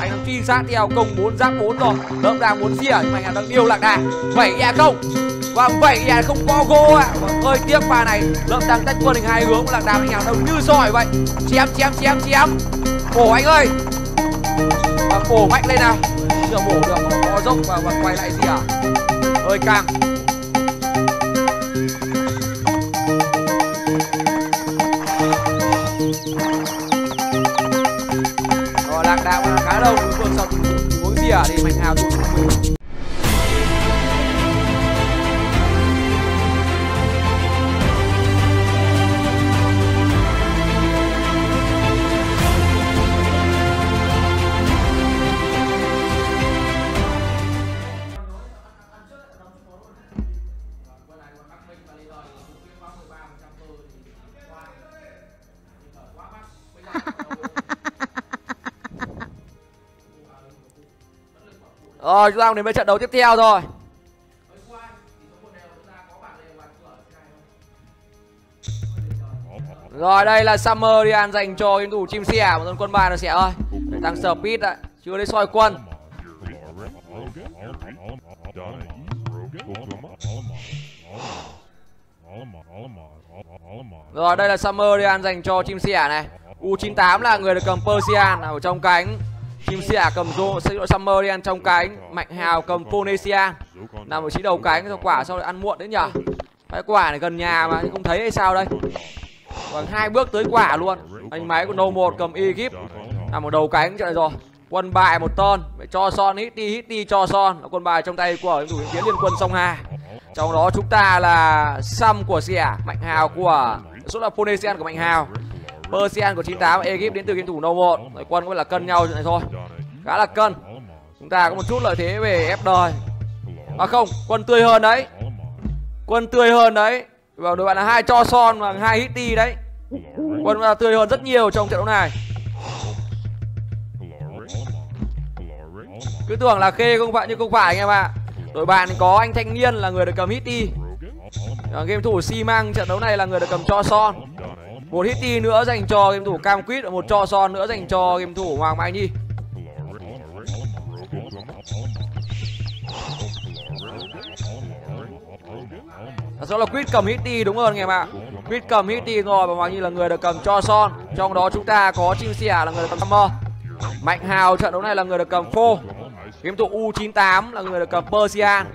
anh đang sát theo công bốn giáp bốn rồi. Lớp đang muốn xỉa nhưng mà anh đang yêu lạc đà. Bảy nhà không? Và bảy nhà không có gô ạ. À. hơi tiếc pha này. Lớp đang tách quân thành hai hướng lạc đà anh đang như sỏi vậy. Chém chém chém chém. Cổ anh ơi! Và cổ mạnh lên nào. Chưa bổ được có dốc và, và quay lại gì à hơi căng. Uống gì à Rồi, chúng ta đến với trận đấu tiếp theo rồi Rồi, đây là Summer đi ăn dành cho game thủ chim sẻ một con quân bài nó sẽ, ơi Để tăng speed ạ. Chưa lấy soi quân. Rồi, đây là Summer đi ăn dành cho chim sẻ này. U98 là người được cầm Persian ở trong cánh. Kim sẻ cầm Summerian trong cánh Mạnh Hào cầm Phoenician Nằm ở trí đầu cánh rồi quả sau lại ăn muộn đấy nhở Cái quả này gần nhà mà không thấy hay sao đây? Khoảng hai bước tới quả luôn. Anh máy của No 1 cầm Egypt Nằm ở đầu cánh trận này rồi. Quân bài một ton. Phải cho son hit đi hit đi cho son. Quân bài trong tay của thủ tiến liên quân sông Hà Trong đó chúng ta là Sam của sẻ Mạnh Hào của Số là Phoenician của Mạnh Hào. Persian của 98 Egypt đến từ game thủ No 1 Đội quân cũng là cân nhau chuyện này thôi. Khá là cân. Chúng ta có một chút lợi thế về ép đời À không, quân tươi hơn đấy. Quân tươi hơn đấy. Và đội bạn là hai cho son và hai hit đi đấy. Quân là tươi hơn rất nhiều trong trận đấu này. Cứ tưởng là khê không phải nhưng không phải anh em ạ. À. Đội bạn có anh thanh niên là người được cầm hit đi Game thủ xi măng trận đấu này là người được cầm cho son một hit đi nữa dành cho game thủ cam quýt và một cho son nữa dành cho game thủ hoàng mai nhi. Đó là quýt cầm hit đi đúng rồi anh em ạ? Quýt cầm hit đi rồi và hoàng nhi là người được cầm cho son. Trong đó chúng ta có chim sẻ là người được cầm summer mạnh hào trận đấu này là người được cầm phô game thủ u 98 là người được cầm persian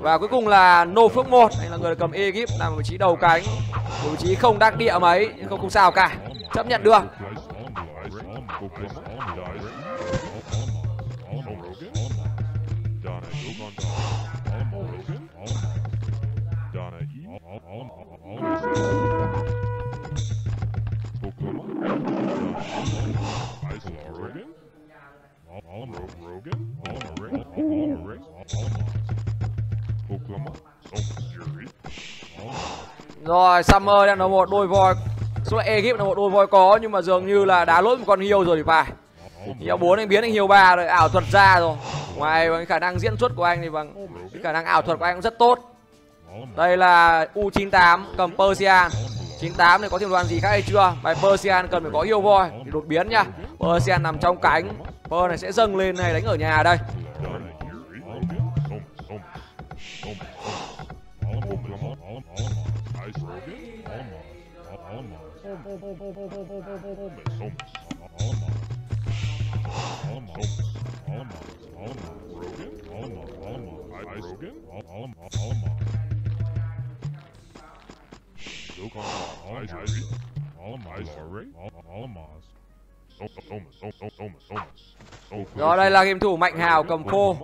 và cuối cùng là nô Phước 1 Anh là người cầm Egypt nằm ở vị trí đầu cánh Vị trí không đắc địa mấy, Nhưng không không sao cả. Chấp nhận được. Rồi, Summer đang là một đôi voi. Số là Egypt là một đôi voi có, Nhưng mà dường như là đá lỗi một con hiêu rồi thì phải. Hiêu 4 anh biến anh hiêu 3 rồi, Ảo thuật ra rồi. Ngoài, bằng khả năng diễn xuất của anh thì bằng cái khả năng ảo thuật của anh cũng rất tốt. Đây là U98 cầm Persian. 98 này có thêm đoàn gì khác hay chưa? Bài Persian cần phải có hiêu voi Thì đột biến nha Persian nằm trong cánh. Per này sẽ dâng lên này đánh ở nhà đây? Ice Rogan? Alamos. Alamos. Alamos. Rồi đây là game thủ Mạnh Hào cầm phô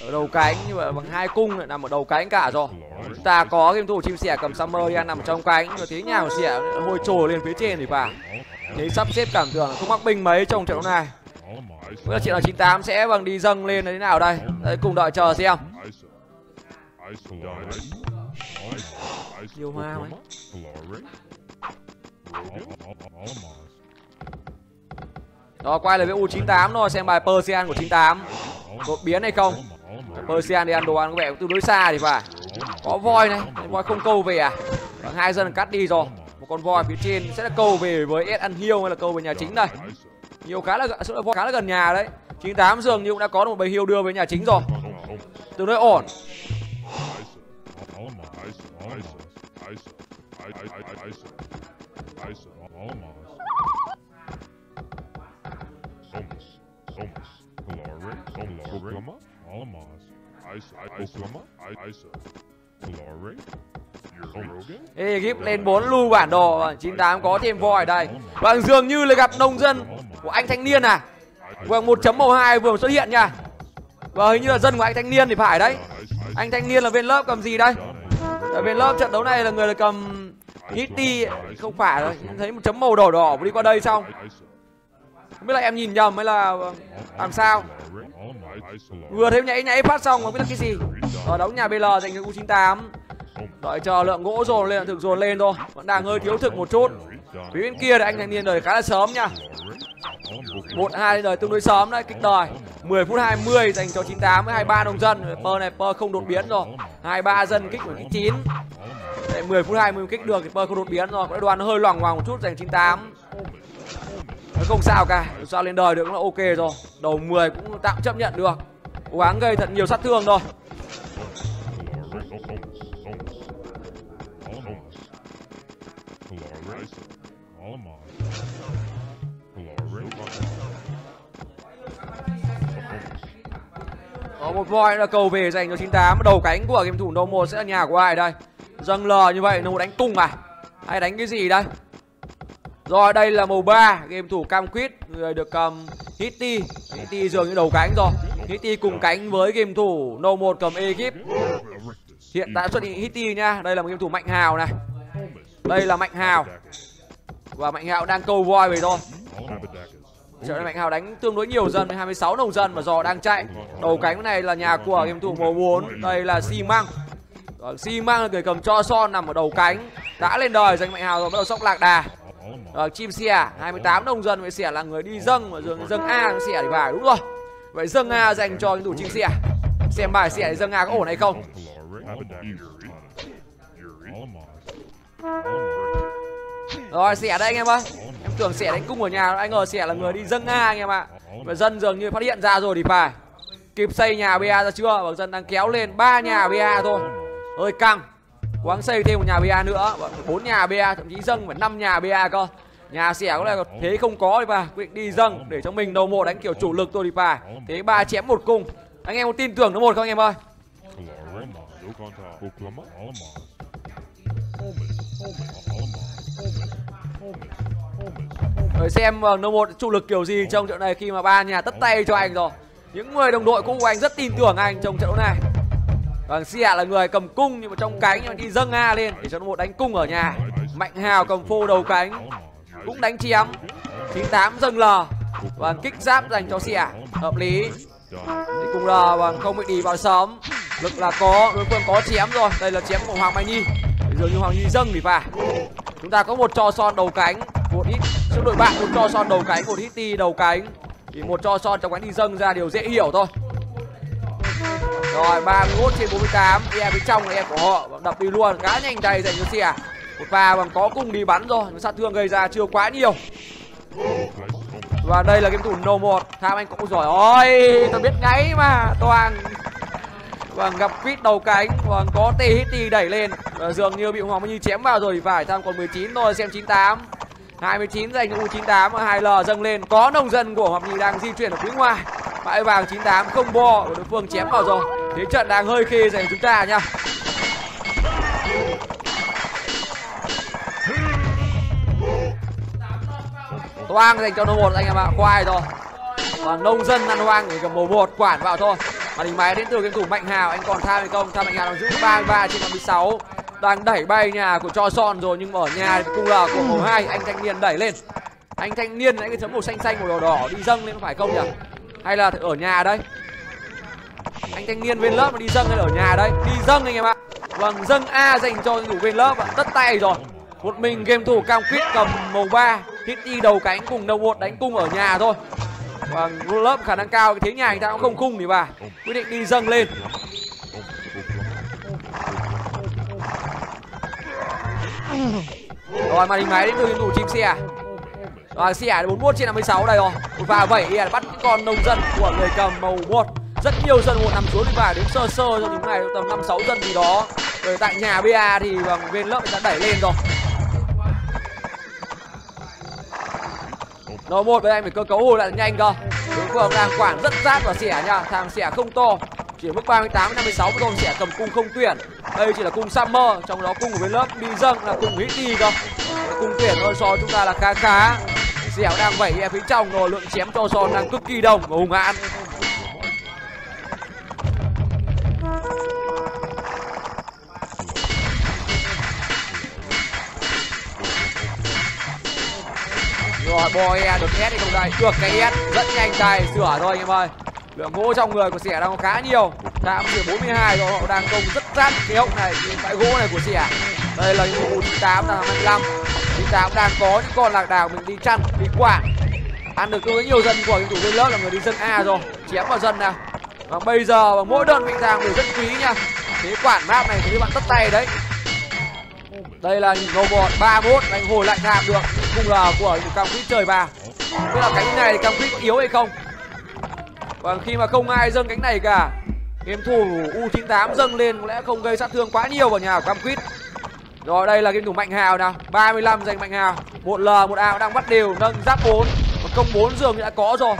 ở đầu cánh nhưng mà bằng hai cung lại nằm ở đầu cánh cả rồi. Chúng ta có game thủ chim sẻ cầm Summer đang nằm trong cánh và thế nhà của sẻ hôi trồi lên phía trên thì phải. Thế sắp xếp cảm tưởng không mắc binh mấy trong trận đấu này. Bây giờ chuyện là 98 sẽ bằng đi dâng lên thế nào đây? Đấy, cùng đợi chờ xem. Nhiều hoa mấy. Rồi quay lại với U98 thôi, xem bài Persian của 98 Đột biến hay không? Persian đi ăn đồ ăn có vẻ tương đối xa thì phải. Có voi này Voi không câu về à? Và hai dân cắt đi rồi. Một con voi phía trên sẽ là câu về với S ăn hiêu hay là câu về nhà chính đây. Nhiều khá là voi khá là gần nhà đấy. 98 dường như cũng đã có được một bầy hiêu đưa về nhà chính rồi. Tương đối ổn. Egypt lên 4 lưu bản đồ. 98 có thêm voi ở đây. Vâng dường như là gặp nông dân của anh thanh niên à? Vâng một chấm màu hai vừa xuất hiện nha. Vâng hình như là dân của anh thanh niên thì phải đấy. Anh thanh niên là bên lớp cầm gì đây? Ở bên lớp trận đấu này là người là cầm Hitty Không phải rồi Thấy một chấm màu đỏ đỏ đi qua đây xong không biết là em nhìn nhầm hay là làm sao? Vừa thêm nhảy nhảy phát xong không biết là cái gì. Ở đóng nhà BL dành cho U98 Đợi chờ lượng gỗ dồn lên thực dồn lên thôi. Vẫn đang hơi thiếu thực một chút. Phía bên kia thì anh thanh niên đời khá là sớm nha. một hai đời tương đối sớm đấy kích đời. 10 phút 20 dành cho 98 với 23 nông dân. Pơ này Pơ không đột biến rồi. 23 dân kích của kích 9 Đấy, 10 phút 20 kích được thì Pơ không đột biến rồi. Cái đoàn hơi loằng ngoằng một chút dành 98 không sao cả sao lên đời được cũng là ok rồi. Đầu 10 cũng tạm chấp nhận được. Cố gắng gây thật nhiều sát thương thôi. Có một voi là cầu về dành cho 98 Đầu cánh của game thủ No 1 sẽ là nhà của ai đây? Dâng lờ như vậy, nó đánh tung à? Hay đánh cái gì đây? Rồi, đây là màu 3 Game thủ Cam Quýt, Người được cầm Hitty. Hitty dường như đầu cánh rồi. Hitty cùng cánh với game thủ No 1 cầm ekip. Hiện tại xuất hiện Hitty nha. Đây là một game thủ Mạnh Hào này. Đây là Mạnh Hào. Và Mạnh Hào đang câu voi về thôi. Trận này Mạnh Hào đánh tương đối nhiều dân 26 đồng dân mà giò đang chạy. Đầu cánh này là nhà của game thủ màu 4 Đây là xi măng. Xi măng là người cầm cho son nằm ở đầu cánh. Đã lên đời danh Mạnh Hào rồi, bắt đầu sóc lạc đà rồi chim xẻ 28 đồng dân với xẻ là người đi dâng mà dâng dâng A xẻ thì phải đúng rồi. Vậy dâng A dành cho những thủ chim xẻ xem bài xẻ dâng A có ổn hay không? Rồi xẻ đây anh em ơi. Em tưởng xẻ đánh cung ở nhà anh ngờ xẻ là người đi dâng A anh em ạ. Và dân dường như phát hiện ra rồi thì phải. Kịp xây nhà ba ra chưa? Và dân đang kéo lên ba nhà ba thôi. Hơi căng Quáng xây thêm một nhà BA nữa. Bốn nhà BA thậm chí dâng phải năm nhà BA cơ. Nhà xẻ có là thế không có đi phải quyết định đi dâng để cho mình đầu một đánh kiểu chủ lực tôi thì bà Thế ba chém một cung Anh em có tin tưởng nó một không anh em ơi? Rồi xem uh, một chủ lực kiểu gì trong trận này khi mà ba nhà tất tay cho anh rồi. Những người đồng đội cũ của anh rất tin tưởng anh trong trận đấu này. Vâng, Sia là người cầm cung nhưng mà trong cánh nhưng mà đi dâng A lên để cho nó một đánh cung ở nhà. Mạnh Hào cầm phô đầu cánh cũng đánh chém. 98 dâng L. Vâng, kích giáp dành cho Sia. Hợp lý. Thì cùng L vâng không bị đi vào sớm. Lực là có, đối phương có chém rồi. Đây là chém của Hoàng Mai Nhi. Dường như Hoàng Nhi dâng thì phải. Chúng ta có một cho son đầu cánh, một ít trước đội bạn một cho son đầu cánh, một ít ti đầu cánh. Thì một cho son trong cánh đi dâng ra điều dễ hiểu thôi. Rồi 31 trên 48 em bên trong em của họ Đập đi luôn. Khá nhanh tay dành cho xe Một pha bằng có cung đi bắn rồi sát thương gây ra chưa quá nhiều. Và đây là game thủ No 1 Tham anh cũng giỏi. Ôi, Tôi biết ngay mà, Toàn. Vâng gặp quýt đầu cánh. Vâng có tê hít đi, đẩy lên. Và Dường như bị Hoàng Minh chém vào rồi. Phải Tham còn 19 thôi, xem 98 29 dành cho U98 2L dâng lên. Có nông dân của Hoàng Nhi đang di chuyển ở phía ngoài. Bãi vàng 98 không bo của đối phương chém vào rồi. Thế trận đang hơi khê dành chúng ta nha Toang dành cho nông một anh em ạ, Khoai rồi và nông dân ăn hoang để cầm màu một quản vào thôi Màn hình máy đến từ game thủ Mạnh Hào, Anh còn tham hay không? Tham Mạnh Hào đang giữ 33 trên 56 Đang đẩy bay nhà của cho son rồi, Nhưng mà ở nhà thì cung là của màu hai, Anh thanh niên đẩy lên Anh thanh niên, anh cái chấm màu xanh xanh, màu đỏ đỏ, đi dâng lên phải không nhỉ? Hay là ở nhà đây? Anh thanh niên bên lớp mà đi dâng hay ở nhà đây đi dâng anh em ạ. Vâng dâng a dành cho thủ bên lớp tất tay rồi. Một mình game thủ cam quyết cầm màu ba. Hit đi đầu cánh cùng đầu một đánh cung ở nhà thôi. Vâng lớp khả năng cao, cái thế nhà anh ta cũng không khung thì bà. Quyết định đi dâng lên. Rồi, màn hình máy đến từ thủ chim xe rồi xe bốn mươi trên 56 đây rồi. Và vậy là bắt con nông dân của người cầm màu một rất nhiều dân một nằm xuống thì phải đến sơ sơ cho những ngày tầm năm sáu dân gì đó. Rồi tại nhà ba thì bằng bên lớp đã đẩy lên rồi. Nó một với anh phải cơ cấu hồi lại nhanh cơ. Đối phương đang quản rất rát và xẻ nha. Thằng xẻ không to. Chỉ mức 38 56 thôi. Xẻ cầm cung không tuyển. Đây chỉ là cung summer. Trong đó cung của bên lớp đi dâng là cung hít đi cơ. Cung tuyển thôi, so chúng ta là khá khá. Dẻo đang vẩy phía trong rồi. Lượng chém cho son đang cực kỳ đông và hùng hãn. Rồi boy được S đi không đây được, cái S rất nhanh tay, sửa thôi anh em ơi. Lượng gỗ trong người của sẻ đang có khá nhiều. Đã chỉ 42 rồi họ đang công rất rát cái hốc này bãi gỗ này của sẻ đây là những u 98 là 25 98 đang có những con lạc đào mình đi chăn, đi quả ăn được tương nhiều dân của những thủ bên lớp là người đi dân A rồi. Chém vào dân nào. Và bây giờ mỗi đơn vị giang đều rất quý nha. Thế quản map này thì các bạn tất tay đấy đây là ngầu một ba bốt đánh hồi lại làm được. Cùng là của cam quýt trời ba biết là cánh này thì cam quýt có yếu hay không? Và khi mà không ai dâng cánh này cả, game thủ u 98 dâng lên có lẽ không gây sát thương quá nhiều vào nhà của cam quýt. Rồi, đây là game thủ mạnh hào nào. 35 giành mạnh hào. Một l, một a đang bắt đều, nâng giáp 4 và công 4 dường đã có rồi.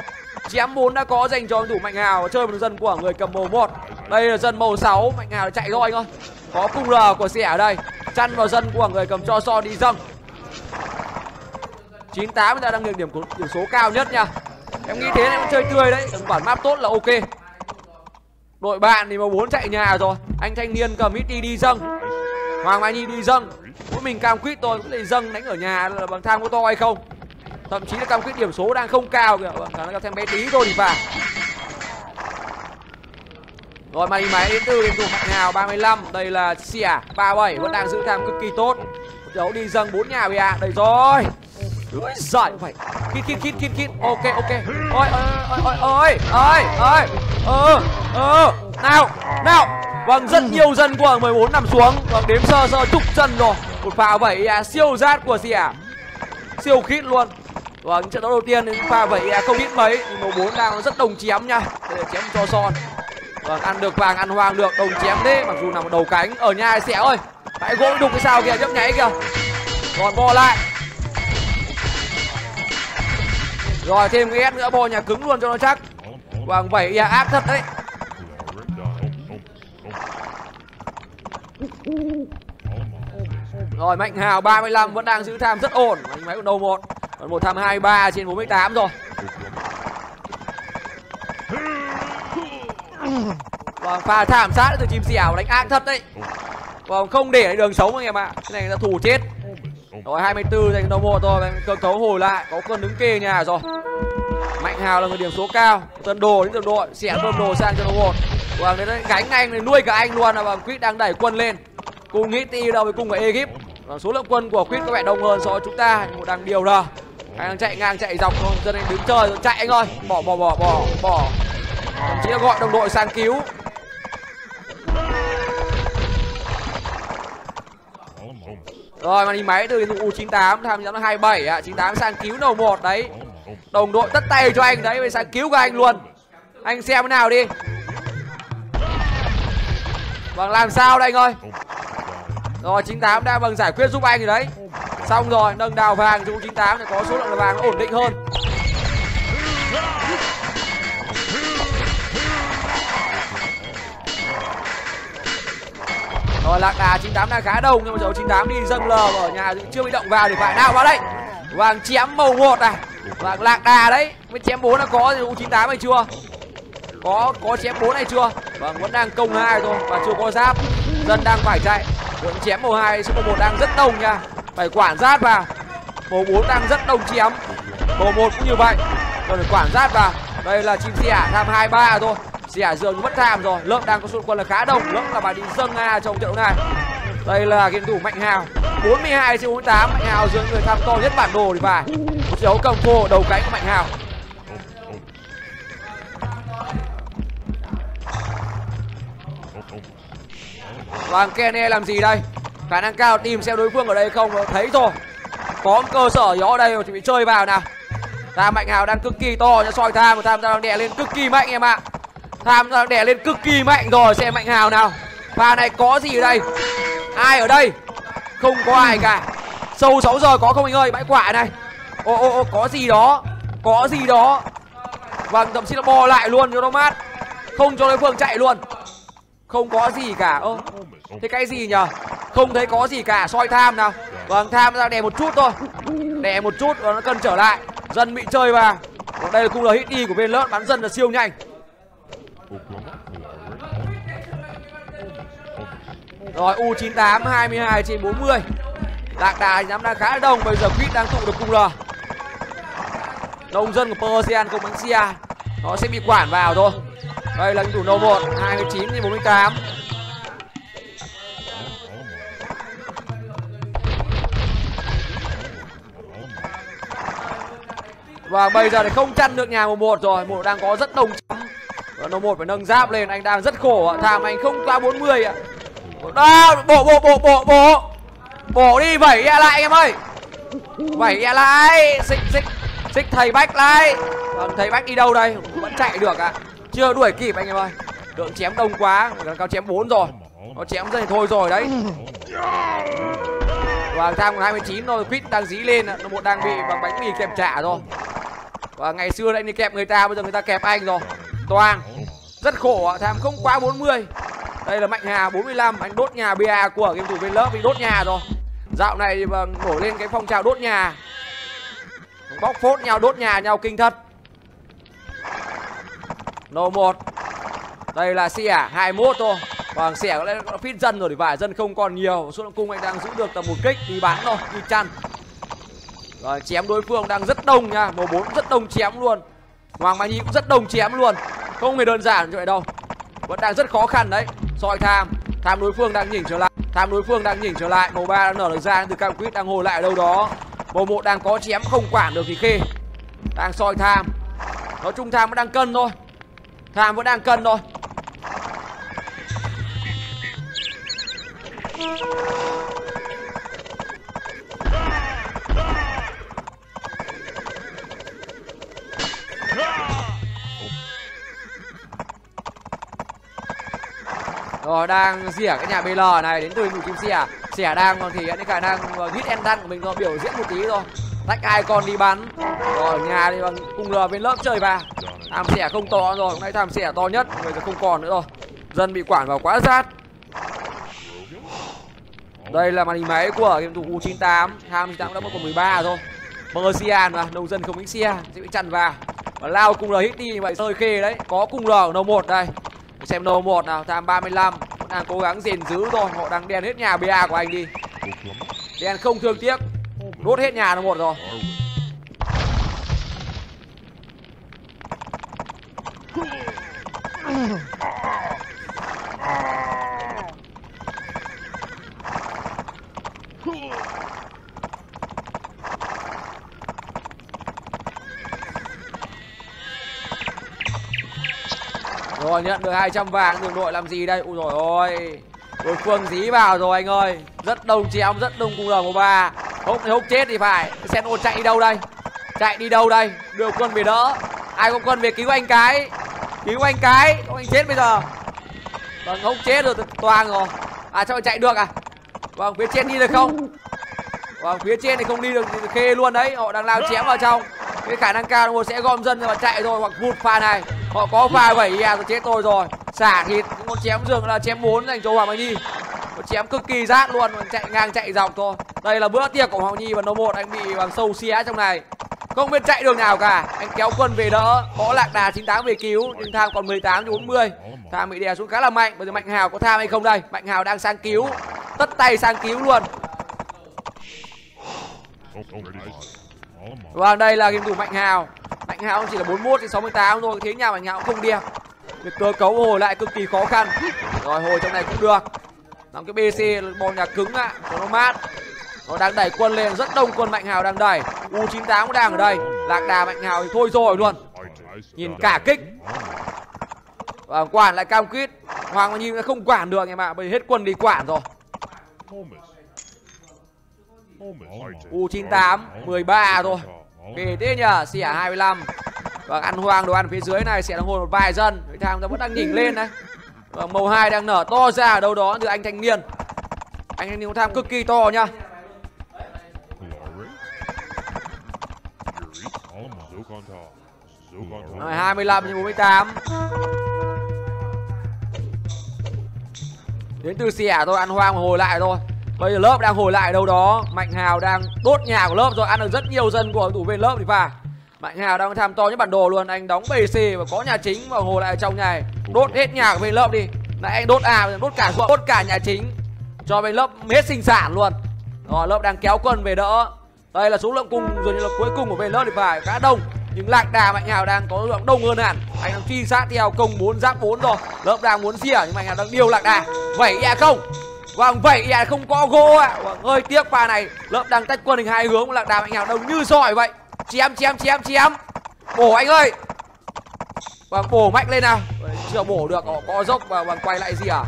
Chém 4 đã có dành cho thủ mạnh hào. Chơi một dân của người cầm màu một. Đây là dân màu 6 mạnh hào chạy rồi anh ơi. Có cung l của xẻ ở đây chăn vào dân của người cầm cho so đi dâng. 98 ta đang được điểm điểm số cao nhất nha. Em nghĩ thế em chơi tươi đấy. Bản map tốt là ok. Đội bạn thì mà bốn chạy nhà rồi. Anh thanh niên cầm ít đi đi dâng. Hoàng mai nhi đi dâng. Mỗi mình cam quýt tôi cũng để dâng đánh ở nhà là bằng thang có to hay không? Thậm chí là cam quýt điểm số đang không cao kìa. Vâng khả năng thêm bé tí thôi thì phải rồi mày máy đến từ điểm thủ mạnh hào 35 đây là Sia à? 37 vẫn đang giữ tham cực kỳ tốt. Đấu đi dâng bốn nhà về à đây rồi. Ôi giời vậy Khít khít khít khít khít. Ok ok. Ôi ôi ôi ôi ôi ôi Ờ ờ. Nào nào. Vâng rất nhiều dân của 14 nằm xuống. Vâng đếm sơ sơ chục dân rồi. Một pha vậy à, siêu rát của gì à. Siêu khít luôn. Vâng trận đấu đầu tiên pha vậy à, không biết mấy Nhưng 14 đang rất đồng chém nha. Đây là chém cho son. Vâng ăn được vàng, ăn hoang được. Đồng chém thế, Mặc dù nằm ở đầu cánh. Ở nhà ai xẻo ơi Hãy gỗ đục cái sao kìa, nhấp nháy kìa. Còn bò lại. Rồi, thêm cái S nữa bò nhà cứng luôn cho nó chắc. Vàng bảy nhà ác thật đấy. Rồi, Mạnh Hào 35 vẫn đang giữ tham rất ổn. Anh máy của đầu 1 Còn 1 tham 23 trên 48 rồi. Vâng pha thảm sát từ chim xẻo đánh ác thật đấy. Vâng không để đường sống anh em ạ. Cái này là thủ chết. Rồi 24 dành cho một rồi cơ cấu hồi lại có cơn đứng kê nhà rồi. Mạnh hào là người điểm số cao. Tân đồ đến đồng đội sẽ bơm đồ sang cho đầu một. Vâng, đấy gánh anh này nuôi cả anh luôn là Vâng, quýt đang đẩy quân lên. Cùng nghĩ ti đâu với cùng với ekip vâng, số lượng quân của quýt có vẻ đông hơn so với chúng ta. Một đang điều rồi anh đang chạy ngang chạy dọc thôi. Dân anh đứng chơi rồi chạy anh ơi. Bỏ bỏ bỏ bỏ bỏ thậm chí là gọi đồng đội sang cứu Rồi màn hình máy từ U98 tham gia nó 27 ạ, 98 sang cứu đầu một đấy. Đồng đội tất tay cho anh đấy, về sang cứu cả anh luôn. Anh xem thế nào đi. Vâng làm sao đây anh ơi? Rồi 98 đã vâng giải quyết giúp anh rồi đấy. Xong rồi, nâng đào vàng cho U98 để có số lượng vàng ổn định hơn. Rồi, lạc đà 98 đang khá đông, nhưng mà dấu 98 đi dâng lờ ở nhà chưa bị động vào thì phải nào vào đây. Vàng chém màu một này. Vàng lạc đà đấy. Mới chém bốn là có thì U98 hay chưa? Có có chém bốn hay chưa? Vâng vẫn đang công hai thôi và chưa có giáp. Dân đang phải chạy. Vẫn chém màu hai, số một đang rất đông nha. Phải quản giáp vào. Màu bốn đang rất đông chém. Màu một cũng như vậy. Còn phải quản giáp vào. Đây là chim xẻ, tham 23 thôi xỉa dương mất tham rồi. Lớp đang có số quân là khá đông. Lớp là bài đi dâng A trong trận đấu này. Đây là game thủ Mạnh Hào. 42 trên 48 Mạnh Hào dưới người tham to nhất bản đồ thì phải. Một dấu cầm cô đầu cánh của Mạnh Hào. Vàng Kene làm gì đây? Khả năng cao tìm xem đối phương ở đây không. Thấy rồi. Có một cơ sở gió đây mà chuẩn bị chơi vào nào. Tham mạnh hào đang cực kỳ to, cho soi tham tham đang đè lên cực kỳ mạnh em ạ tham đang đè lên cực kỳ mạnh rồi, xem mạnh hào nào. Pha này có gì ở đây? Ai ở đây? Không có ai cả. Sâu 6 giờ có không anh ơi? Bãi quả này. Ô ô ô, có gì đó? Có gì đó? Vâng thậm chí là bò lại luôn cho nó mát. Không cho đối phương chạy luôn. Không có gì cả. Ơ, thế cái gì nhờ? Không thấy có gì cả. Soi tham nào. Vâng tham ra đè một chút thôi. Đè một chút và nó cân trở lại. Dân bị chơi vào. Còn đây là cung lời hit đi của bên lớp. Bắn dân là siêu nhanh. Rồi U98 22 trên 40 Lạc đà nhắm đang khá là đông, Bây giờ Quýt đang tụ được cung L. Nông dân của Persian cùng bánh Sia Nó sẽ bị quản vào thôi. Đây là thủ nâu 1 29 trên 48 Và bây giờ thì không chăn được nhà một một rồi. Một đang có rất đông Và nô một phải nâng giáp lên. Anh đang rất khổ ạ. Tham anh không qua 40 ạ. Đó, bộ bộ bộ bộ bộ. Bộ đi, vẩy e lại, em ơi. Vẩy e lại. Xích xích xích thầy Bách lại. Vâng thầy Bách đi đâu đây? Vẫn chạy được ạ Chưa đuổi kịp anh em ơi. Lượng chém đông quá. Cao chém 4 rồi. Nó chém dây thôi rồi đấy. Và tham còn 29 rồi Quýt đang dí lên. Nó một đang bị bằng bánh mì kẹp trả rồi. Và ngày xưa anh đi kẹp người ta, Bây giờ người ta kẹp anh rồi. Toang Rất khổ ạ. Tham không quá 40 đây là Mạnh Hà 45 Anh đốt nhà BA của game thủ bên lớp Bị đốt nhà rồi. Dạo này vâng nổi lên cái phong trào đốt nhà. Bóc phốt nhau, đốt nhà nhau kinh thật. Nô 1 Đây là xẻ 21 thôi. Vâng xẻ có lẽ nó phít dân rồi thì phải, Dân không còn nhiều. Số lượng cung anh đang giữ được tầm một kích, Đi bán thôi, đi chăn. Rồi, chém đối phương đang rất đông nha. Màu 4 rất đông chém luôn. Hoàng Mai Nhi cũng rất đông chém luôn. Không hề đơn giản như vậy đâu. Vẫn đang rất khó khăn đấy. Soi tham. Tham đối phương đang nhỉnh trở lại. Tham đối phương đang nhỉnh trở lại. Màu ba đang nở được ra từ cam quýt đang hồi lại ở đâu đó. Màu một đang có chém, không quản được thì khê. Đang soi tham. Nói chung tham vẫn đang cân thôi. Tham vẫn đang cân thôi. Rồi đang rỉa cái nhà BL này đến từ mũi kim xỉa à. Xỉa đang còn thể hiện cái khả năng hit and run của mình nó biểu diễn một tí thôi. Tách ai còn đi bắn. Rồi nhà thì bằng cùng lờ bên lớp chơi vào Tham xỉa không to rồi, hôm nay tham xỉa to nhất Bây giờ không còn nữa rồi. Dân bị quản vào quá rát. Đây là màn hình máy của game thủ U98 Tham 98 đã mất còn 13 rồi. Persian mà, nông dân không đánh xe Sẽ bị chặn vào. Và lao cùng lờ hit đi như vậy rơi khê đấy Có cùng lờ ở nâu 1 đây. Xem nô một nào tham 35 đang cố gắng gìn giữ thôi họ đang đen hết nhà ba của anh đi. Đen không thương tiếc. Đốt hết nhà nó một rồi Rồi nhận được 200 vàng, đường đội làm gì đây? Ui rồi ôi. Đối phương dí vào rồi anh ơi. Rất đông chị em, rất đông cung đồng của ba. Húc thì húc chết thì phải. Sen ô chạy đi đâu đây? Chạy đi đâu đây? Đưa quân về đỡ. Ai có quân về cứu anh cái. Cứu anh cái. không anh chết bây giờ. Vâng húc chết rồi toàn rồi. À cho chạy được à? Vâng phía trên đi được không? Vâng phía trên thì không đi được, thì khê luôn đấy. Họ đang lao chém vào trong. Cái khả năng cao đội sẽ gom dân và chạy thôi hoặc vụt pha này họ có pha bảy à tôi chết tôi rồi. Xả thịt con chém giường là chém bốn dành cho hoàng mai nhi. Một chém cực kỳ rát luôn chạy ngang chạy dọc thôi. Đây là bữa tiệc của hoàng nhi và nó một anh bị bằng sâu xé trong này. Không biết chạy đường nào cả. Anh kéo quân về đỡ có lạc đà 98 về cứu, nhưng tham còn 18 cho 40 tham bị đè xuống khá là mạnh, bây giờ mạnh hào có tham hay không đây? Mạnh hào đang sang cứu, tất tay sang cứu luôn. Và đây là game thủ Mạnh Hào. Mạnh Hào chỉ là 41 trên 68 thôi Thế nhà Mạnh Hào cũng không đẹp Việc cơ cấu hồi lại cực kỳ khó khăn. Rồi hồi trong này cũng được. Nắm cái BC bò nhà cứng ạ Cho nó mát. Nó đang đẩy quân lên Rất đông quân Mạnh Hào đang đẩy. U98 cũng đang ở đây. Lạc đà Mạnh Hào thì thôi rồi luôn. Nhìn cả kích. Và quản lại cam quýt. Hoàng mà nhìn không quản được em ạ Bởi hết quân đi quản rồi. U98 13 thôi Kỳ thế nhờ Xỉa 25 Và ăn hoang đồ ăn phía dưới này sẽ đang hồn một vài dân. Vị thang ta vẫn đang nhỉnh lên đấy. Và màu 2 đang nở to ra ở đâu đó từ anh thanh niên. Anh thanh niên tham cực kỳ to nha Rồi 25 nhưng 48 Đến từ xẻ thôi, ăn hoang mà hồi lại thôi. Bây giờ lớp đang hồi lại đâu đó. Mạnh Hào đang đốt nhà của lớp rồi. Ăn được rất nhiều dân của thủ bên lớp thì phải. Mạnh Hào đang tham to những bản đồ luôn. Anh đóng bầy xì và có nhà chính và hồi lại ở trong này. Đốt hết nhà của bên lớp đi. Nãy anh đốt à đốt cả ruộng, đốt cả nhà chính. Cho bên lớp hết sinh sản luôn. Rồi, lớp đang kéo quân về đỡ. Đây là số lượng cung rồi như là cuối cùng của bên lớp thì phải. Khá đông. Nhưng lạc đà, mạnh hào đang có lượng đông hơn hẳn. Anh đang truy sát theo công 4 giáp 4 rồi. Lớp đang muốn xỉa, nhưng mạnh hào đang điều lạc đà. Vậy à không? Vâng vậy à không có gỗ ạ. À. vâng, hơi tiếc pha này. Lớp đang tách quân hình hai hướng lạc đà mạnh hào đông như sỏi vậy. Chém chém chém chém. Bổ anh ơi. Vâng bổ mạnh lên nào. Chưa bổ được họ có dốc và vâng quay lại gì à?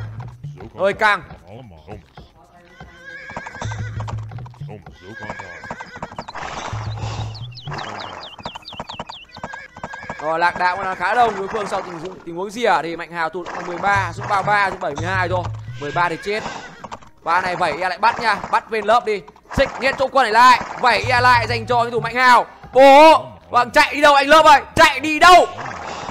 Hơi căng. Rồi lạc đạo là khá đông. Đối phương sau tình huống tình huống gì à? Thì Mạnh Hào tụt bằng 13 xuống 33 xuống 72 thôi. 13 thì chết. Ba này vẩy e lại bắt nha, bắt bên lớp đi. Xích hết chỗ quân này lại, vẩy e lại dành cho cái thủ Mạnh Hào. Bố, vâng chạy đi đâu anh lớp ơi, chạy đi đâu?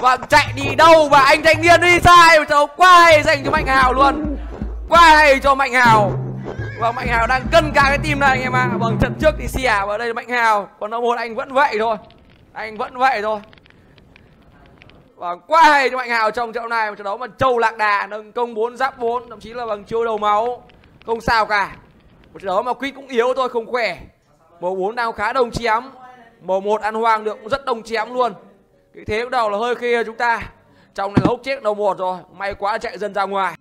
Vâng chạy đi đâu và anh thanh niên đi sai cháu quá hay dành cho Mạnh Hào luôn. Quá hay cho Mạnh Hào. Vâng Mạnh Hào đang cân cả cái team này anh em ạ. À. Vâng trận trước thì xìa à, và đây là Mạnh Hào, còn nó một anh vẫn vậy thôi. Anh vẫn vậy thôi. Vâng, quá hay cho Mạnh Hào trong trận này một trận đấu mà Châu Lạc Đà nâng công 4 giáp 4 thậm chí là bằng chiêu đầu máu. Không sao cả. Một trận đấu mà Quýt cũng yếu thôi, không khỏe. Màu bốn đang khá đồng chém. Màu một ăn hoang được cũng rất đồng chém luôn. Cái thế đầu là hơi kia chúng ta. Trong này là hốc chết đầu một rồi. May quá chạy dần ra ngoài.